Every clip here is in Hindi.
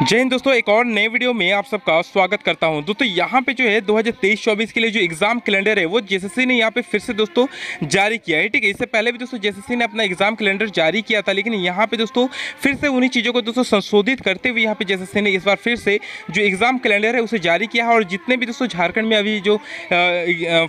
जय हिंद दोस्तों, एक और नए वीडियो में आप सबका स्वागत करता हूँ। दोस्तों, यहाँ पे जो है 2023-24 के लिए जो एग्ज़ाम कैलेंडर है, वो जेएसएससी ने यहाँ पे फिर से दोस्तों जारी किया है, ठीक है? इससे पहले भी दोस्तों जेएसएससी ने अपना एग्ज़ाम कैलेंडर जारी किया था, लेकिन यहाँ पे दोस्तों फिर से उन्हीं चीज़ों को दोस्तों संशोधित करते हुए यहाँ पे जेएसएससी ने इस बार फिर से जो एग्ज़ाम कैलेंडर है, उसे जारी किया है और जितने भी दोस्तों झारखंड में अभी जो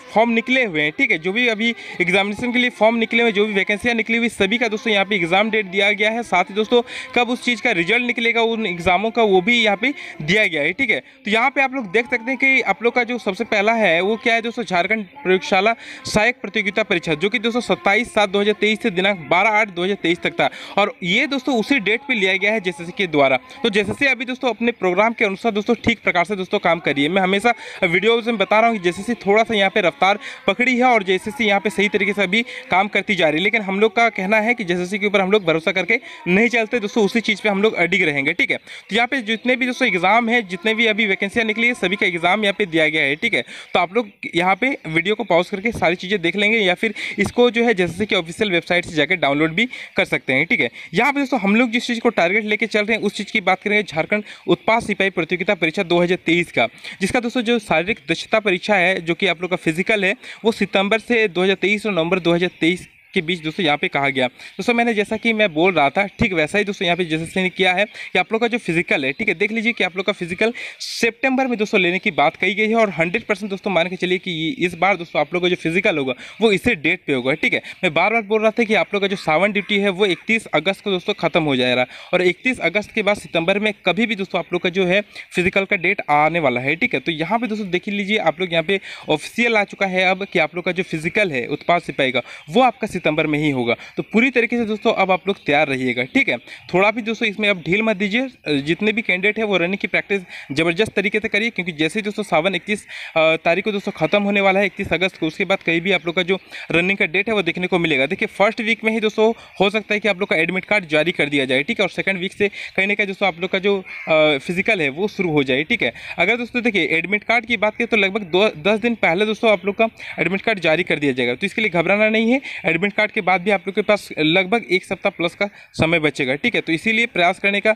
फॉर्म निकले हुए हैं, ठीक है? जो भी अभी एग्जामिनेशन के लिए फॉर्म निकले हुए जो भी वैकेंसियाँ निकली हुई, सभी का दोस्तों यहाँ पे एग्ज़ाम डेट दिया गया है। साथ ही दोस्तों, कब उस चीज़ का रिज़ल्ट निकलेगा, उन एग्जामों का वो भी यहाँ पे दिया गया है, ठीक है? तो यहाँ पे आप लोग देख सकते हैं कि आप लोग का जो सबसे पहला है, वो क्या है दोस्तों? झारखंड प्रयोगशाला सहायक प्रतियोगिता परीक्षा, जो कि दोस्तों सत्ताईस सात दो से दिनांक बारह आठ दो तक था। और ये दोस्तों उसी डेट पर लिया गया है जेएसएससी के द्वारा। तो जेएसएससी अभी दोस्तों अपने प्रोग्राम के अनुसार दोस्तों ठीक प्रकार से दोस्तों काम करिए मैं हमेशा वीडियोज़ में बता रहा हूँ कि जेएसएससी थोड़ा सा यहाँ पे रफ्तार पकड़ी है और जेएसएससी यहाँ पे सही तरीके से अभी काम करती जा रही है। लेकिन हम लोग का कहना है कि जेएसएससी के ऊपर हम लोग भरोसा करके नहीं चलते। दोस्तों उसी चीज़ पे हम लोग अडिग रहेंगे, ठीक है? तो यहाँ पे जितने भी दोस्तों एग्ज़ाम है, जितने भी अभी वैकेंसियाँ निकली है, सभी का एग्ज़ाम यहाँ पे दिया गया है, ठीक है? तो आप लोग यहाँ पे वीडियो को पॉज करके सारी चीज़ें देख लेंगे या फिर इसको जो है जैसे कि ऑफिशियल वेबसाइट से जाकर डाउनलोड भी कर सकते हैं, ठीक है? यहाँ पर दोस्तों हम लोग जिस चीज़ को टारगेट लेके चल रहे हैं, उस चीज़ की बात करेंगे झारखंड उत्पाद सिपाही प्रतियोगिता परीक्षा दो हज़ार तेईस का, जिसका दोस्तों जो शारीरिक दक्षता परीक्षा है, जो कि आप लोग का फ़िज़िकल है, वो सितंबर से 2023 और नवंबर 2023 के बीच दोस्तों यहाँ पे कहा गया। दोस्तों मैंने जैसा कि मैं बोल रहा था, ठीक वैसा ही दोस्तों यहाँ पे जैसे ने किया है कि आप लोग का जो फ़िज़िकल है, ठीक है, देख लीजिए कि आप लोग का फ़िज़िकल सितंबर में दोस्तों लेने की बात कही गई है और हंड्रेड परसेंट दोस्तों मान के चलिए कि इस बार दोस्तों आप लोग का जो फ़िज़िकल होगा, वो इसी डेट पर होगा, ठीक है। मैं बार बार बोल रहा था कि आप लोग का जो सावन ड्यूटी है, वो इकतीस अगस्त को दोस्तों खत्म हो जाएगा और इकतीस अगस्त के बाद सितंबर में कभी भी दोस्तों आप लोग का जो है फ़िज़िकल का डेट आने वाला है, ठीक है। तो यहाँ पर दोस्तों देख लीजिए, आप लोग यहाँ पे ऑफिशियल आ चुका है अब कि आप लोग का जो फ़िज़िकल है, उत्पाद सिपाही का, वो आपका सितंबर में ही होगा। तो पूरी तरीके से दोस्तों, अब आप लोग तैयार रहिएगा, ठीक है? थोड़ा भी दोस्तों इसमें अब ढील मत दीजिए। जितने भी कैंडिडेट है, वो रनिंग की प्रैक्टिस ज़बरदस्त तरीके से करिए, क्योंकि जैसे दोस्तों सावन इकतीस तारीख को दोस्तों खत्म होने वाला है इकतीस अगस्त को, उसके बाद कहीं भी आप लोग का जो रनिंग का डेट है, वो देखने को मिलेगा। देखिए फ़र्स्ट वीक में ही दोस्तों हो सकता है कि आप लोग का एडमिट कार्ड जारी कर दिया जाए, ठीक है? और सेकंड वीक से कहीं ना कहीं दोस्तों आप लोग का जो फ़िज़िकल है, वो शुरू हो जाए, ठीक है? अगर दोस्तों देखिए एडमिट कार्ड की बात करें तो लगभग दो, दस दिन पहले दोस्तों आप लोग का एडमिट कार्ड जारी कर दिया जाएगा। तो इसके लिए घबराना नहीं है एडमिट कार्ड के बाद भी आप लोग के पास लगभग एक सप्ताह प्लस का समय बचेगा, ठीक है? तो इसीलिए प्रयास करने का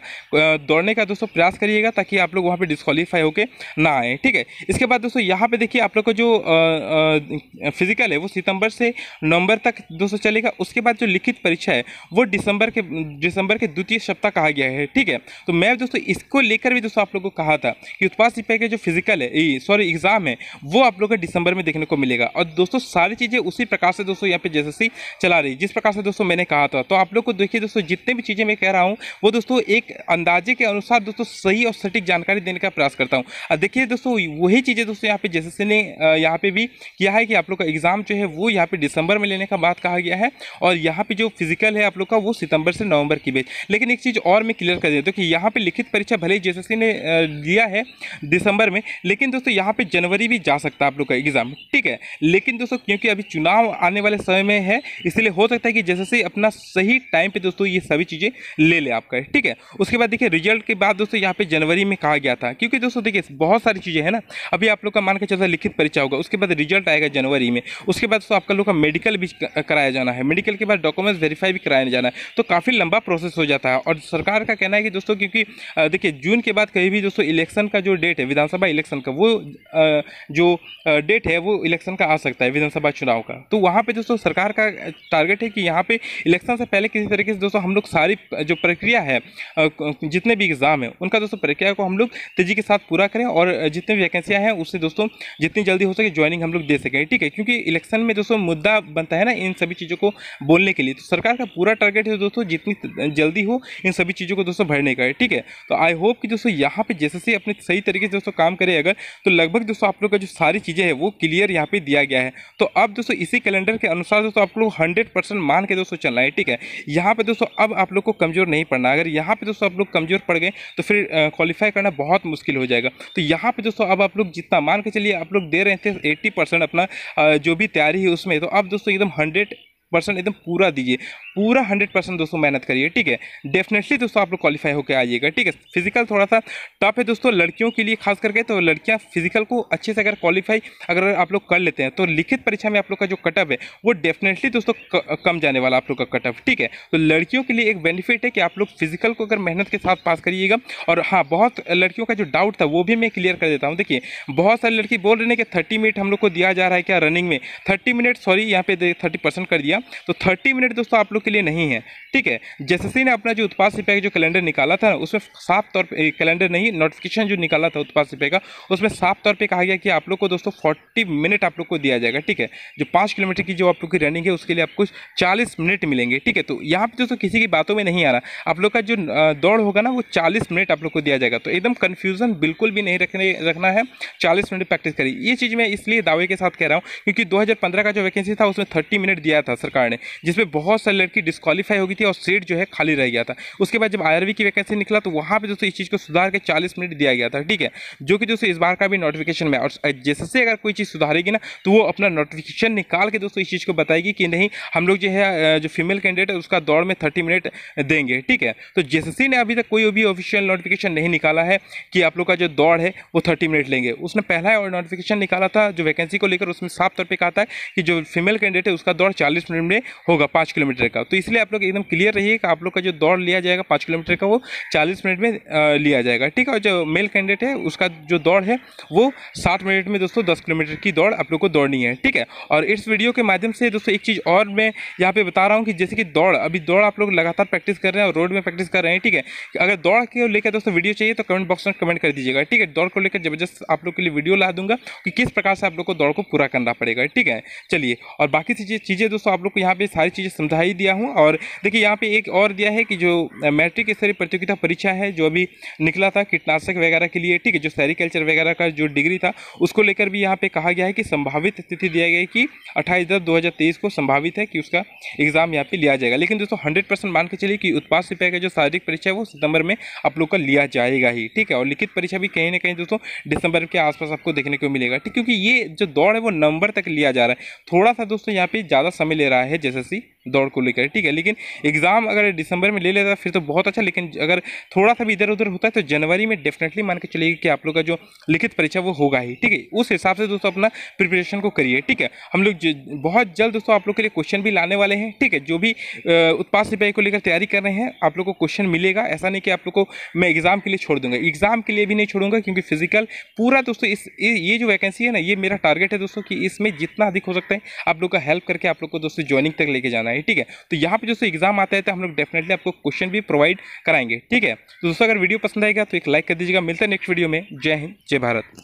दौड़ने का दोस्तों प्रयास करिएगा ताकि आप लोग वहाँ पे डिस्कालीफाई होकर ना आए, ठीक है? इसके बाद दोस्तों यहाँ पर देखिए आप लोग को जो फ़िज़िकल है वो सितंबर से नवंबर तक दोस्तों चलेगा। उसके बाद जो लिखित परीक्षा है वो दिसंबर के दिसंबर के द्वितीय सप्ताह कहा गया है, ठीक है? तो मैं दोस्तों इसको लेकर भी दोस्तों आप लोग को कहा था कि उत्पाद सिपाही का जो फ़िज़िकल है सॉरी एग्ज़ाम है, वो आप लोग को दिसंबर में देखने को मिलेगा। और दोस्तों सारी चीज़ें उसी प्रकार से दोस्तों यहाँ पे जैसे चला रही जिस प्रकार से दोस्तों मैंने कहा था तो आप लोग को देखिए दोस्तों, जितने भी चीज़ें मैं कह रहा हूँ, वो दोस्तों एक अंदाजे के अनुसार दोस्तों सही और सटीक जानकारी देने का प्रयास करता हूँ। अब देखिए दोस्तों, वही चीज़ें दोस्तों यहाँ पे जैसे ने यहाँ पे भी किया है कि आप लोग का एग्ज़ाम जो है वो यहाँ पे दिसंबर में लेने का बात कहा गया है, और यहाँ पे जो फ़िज़िकल है आप लोग का वो सितंबर से नवंबर की बीच। लेकिन एक चीज़ और मैं क्लियर कर देता हूँ कि यहाँ पे लिखित परीक्षा भले ही ने दिया है दिसंबर में, लेकिन दोस्तों यहाँ पे जनवरी भी जा सकता है आप लोग का एग्ज़ाम, ठीक है? लेकिन दोस्तों क्योंकि अभी चुनाव आने वाले समय में है इसलिए हो सकता है कि जैसे से अपना सही टाइम पे दोस्तों ये सभी चीज़ें ले ले आपका ठीक है? उसके बाद देखिए रिज़ल्ट के बाद दोस्तों यहाँ पे जनवरी में कहा गया था, क्योंकि दोस्तों देखिए, बहुत सारी चीज़ें हैं ना। अभी आप लोग का मान के चलता लिखित परीक्षा होगा, उसके बाद रिज़ल्ट आएगा जनवरी में, उसके बाद दोस्तों आपका लोग का मेडिकल भी कराया जाना है। मेडिकल के बाद डॉक्यूमेंट्स वेरीफाई भी कराया जाना है तो काफ़ी लंबा प्रोसेस हो जाता है। और सरकार का कहना है कि दोस्तों, क्योंकि देखिए, जून के बाद कहीं भी दोस्तों इलेक्शन का जो डेट है, विधानसभा इलेक्शन का, वो जो डेट है, वो इलेक्शन का आ सकता है, विधानसभा चुनाव का। तो वहाँ पे दोस्तों सरकार का टारगेट है कि यहाँ पे इलेक्शन से पहले किसी तरीके से दोस्तों हम लोग सारी जो प्रक्रिया है जितने भी एग्ज़ाम है, उनका दोस्तों प्रक्रिया को हम लोग तेज़ी के साथ पूरा करें और जितने भी वैकेंसियाँ हैं, उससे दोस्तों जितनी जल्दी हो सके ज्वाइनिंग हम लोग दे सकें, ठीक है? क्योंकि इलेक्शन में दोस्तों मुद्दा बनता है ना इन सभी चीज़ों को बोलने के लिए। तो सरकार का पूरा टारगेट है दोस्तों जितनी जल्दी हो, इन सभी चीज़ों को दोस्तों भरने का है, ठीक है? तो आई होप कि दोस्तों यहाँ पे जैसे अपने सही तरीके से दोस्तों काम करें अगर तो लगभग दोस्तों आप लोग का जो सारी चीज़ें हैं, वो क्लियर यहाँ पे दिया गया है। तो अब दोस्तों इसी कैलेंडर के अनुसार दोस्तों आप लोग हंड्रेड परसेंट मान के दोस्तों चलना है, ठीक है? यहाँ पे दोस्तों अब आप लोग को कमज़ोर नहीं पड़ना। अगर यहाँ पे दोस्तों आप लोग कमज़ोर पड़ गए तो फिर क्वालिफाई करना बहुत मुश्किल हो जाएगा। तो यहाँ पे दोस्तों अब आप लोग जितना मान के चलिए, आप लोग दे रहे थे एट्टी अपना जो भी तैयारी है उसमें। तो अब दोस्तों एकदम हंड्रेड परसेंट एकदम पूरा दीजिए। पूरा हंड्रेड परसेंट दोस्तों मेहनत करिए, ठीक है? डेफिनेटली दोस्तों आप लोग क्वालिफाई होकर आइएगा, ठीक है? फ़िज़िकल थोड़ा सा टफ है दोस्तों लड़कियों के लिए खास करके तो लड़कियाँ फ़िज़िकल को अच्छे से अगर क्वालिफाई अगर आप लोग कर लेते हैं तो लिखित परीक्षा में आप लोग का जो कटअप है, वो डेफिनेटली दोस्तों कम जाने वाला आप लोग का कटअप ठीक है? तो लड़कियों के लिए एक बेनिफिट है कि आप लोग फ़िज़िकल को अगर मेहनत के साथ पास करिएगा, और हाँ बहुत लड़कियों का जो डाउट था, वो भी मैं क्लियर कर देता हूँ। देखिए, बहुत सारी लड़की बोल रहे हैं कि थर्टी मिनट हम लोग को दिया जा रहा है क्या रनिंग में? थर्टी मिनट सॉरी यहाँ पे थर्टी परसेंट कर दिया। तो थर्टी मिनट दोस्तों आप लोग के लिए नहीं है। ठीक है? जैसे ने अपना जो उत्पाद सिपाही का जो कैलेंडर निकाला था, उसमें साफ़ तौर पर कैलेंडर नहीं नोटिफिकेशन जो निकाला था उत्पाद सिपाही का, उसमें साफ़ तौर पर कहा गया कि आप लोग को दोस्तों फोर्टी मिनट आप लोग को दिया जाएगा। ठीक है? जो पाँच किलोमीटर की जो आप लोग की रनिंग है, उसके लिए आपको चालीस मिनट मिलेंगे। ठीक है? तो यहाँ पर दोस्तों किसी की बातों में नहीं आ रहा। आप लोग का जो दौड़ होगा ना, वो चालीस मिनट आप लोग को दिया जाएगा। तो एकदम कन्फ्यूज़न बिल्कुल भी नहीं रखने, रखना है। चालीस मिनट प्रैक्टिस करिए। ये चीज़ मैं इसलिए दावे के साथ कह रहा हूँ, क्योंकि 2015 का जो वैकेंसी था, उसमें 30 मिनट दिया था सरकार ने, जिसमें बहुत सारी डिस्कालीफाई हो गई थी और सीट जो है खाली रह गया था। उसके बाद जब आई की वैकेंसी निकला तो वहाँ पर दोस्तों इस चीज़ को सुधार के चालीस मिनट दिया गया था, ठीक है? जो कि दोस्तों इस बार का भी नोटिफिकेशन में और जैसे से अगर कोई चीज़ सुधारेगी ना तो वो अपना नोटिफिकेशन निकाल के दोस्तों इस चीज़ को बताएगी कि नहीं, हम लोग जो है जो फीमेल कैंडिडेट है, उसका दौड़ में थर्टी मिनट देंगे, ठीक है? तो जेएसएससी ने अभी तक कोई भी ऑफिशियल नोटिफिकेशन नहीं निकाला है कि आप लोग का जो दौड़ है, वो थर्टी मिनट लेंगे। उसने पहला और नोटिफिकेशन निकाला था, जो वैकेंसी को लेकर उसमें साफ़ तौर पर कहा था कि जो फीमेल कैंडिडेट है, उसका दौड़ चालीस मिनट में होगा, पाँच किलोमीटर का। तो इसलिए आप लोग एकदम क्लियर रहिए कि आप लोग का जो दौड़ लिया जाएगा पाँच किलोमीटर का, वो चालीस मिनट में लिया जाएगा। ठीक है? जो मेल कैंडिडेट है, उसका जो दौड़ है, वो साठ मिनट में दोस्तों दस किलोमीटर की दौड़ आप लोग को दौड़नी है। ठीक है? और इस वीडियो के माध्यम से दोस्तों एक चीज़ और मैं यहाँ पे बता रहा हूँ कि जैसे कि दौड़, अभी दौड़ आप लोग लगातार प्रैक्टिस कर रहे हैं और रोड में प्रैक्टिस कर रहे हैं, ठीक है? अगर दौड़ के लेकर दोस्तों वीडियो चाहिए तो कमेंट बॉक्स में कमेंट कर दीजिएगा। ठीक है? दौड़ को लेकर ज़बरदस्त आप लोग के लिए वीडियो ला दूँगा कि किस प्रकार से आप लोग को दौड़ को पूरा करना पड़ेगा। ठीक है? चलिए, और बाकी चीज़ें चीज़ें दोस्तों आप लोग को यहाँ पे सारी चीज़ें समझा ही दिया हूँ। और देखिए, यहाँ पे एक और दिया है कि जो मैट्रिक स्तरीय प्रतियोगिता परीक्षा है, जो अभी निकला था कीटनाशक वगैरह के लिए, ठीक है, जो सेरिकल्चर वगैरह का जो डिग्री था, उसको लेकर भी यहाँ पे कहा गया है कि संभावित स्थिति दिया गया कि अट्ठाईस दस दो को संभावित है कि उसका एग्ज़ाम यहाँ पर लिया जाएगा। लेकिन दोस्तों, हंड्रेड मान के चलिए कि उत्पाद सिपाही का जो शारीरिक परीक्षा है, वो सितंबर में आप लोग का लिया जाएगा ही, ठीक है। और लिखित परीक्षा भी कहीं ना कहीं दोस्तों, दिसंबर के आसपास आपको देखने को मिलेगा, ठीक, क्योंकि ये जो दौड़ है, वो नवंबर तक लिया जा रहा है। थोड़ा सा दोस्तों, यहाँ पे ज़्यादा समय ले रहा है, जैसे दौड़ को लेकर, ठीक है? लेकिन एग्ज़ाम अगर दिसंबर में ले लेता फिर तो बहुत अच्छा लेकिन अगर थोड़ा सा भी इधर उधर होता है तो जनवरी में डेफिनेटली मान के चलिए कि आप लोग का जो लिखित परीक्षा वो होगा ही, ठीक है? उस हिसाब से दोस्तों अपना प्रिपरेशन को करिए, ठीक है? हम लोग बहुत जल्द दोस्तों आप लोग के लिए क्वेश्चन भी लाने वाले हैं, ठीक है? जो भी उत्पाद सिपाही को लेकर तैयारी कर रहे हैं, आप लोग को क्वेश्चन मिलेगा, ऐसा नहीं कि आप लोग को मैं एग्ज़ाम के लिए छोड़ दूँगा। एग्ज़ाम के लिए भी नहीं छोड़ूँगा, क्योंकि फ़िज़िकल पूरा दोस्तों इस, ये जो वैकेंसी है ना, ये मेरा टारगेट है दोस्तों कि इसमें जितना अधिक हो सकता है, आप लोग का हेल्प करके आप लोग को दोस्तों ज्वाइनिंग तक लेके जाना है। ठीक है? तो यहाँ पर जो एग्ज़ाम आता है तो हम लोग डेफिनेटली आपको क्वेश्चन भी प्रोवाइड कराएँगे, ठीक है? तो दोस्तों, अगर वीडियो पसंद आएगा तो एक लाइक कर दीजिएगा। मिलता है नेक्स्ट वीडियो में। जय हिंद, जय भारत।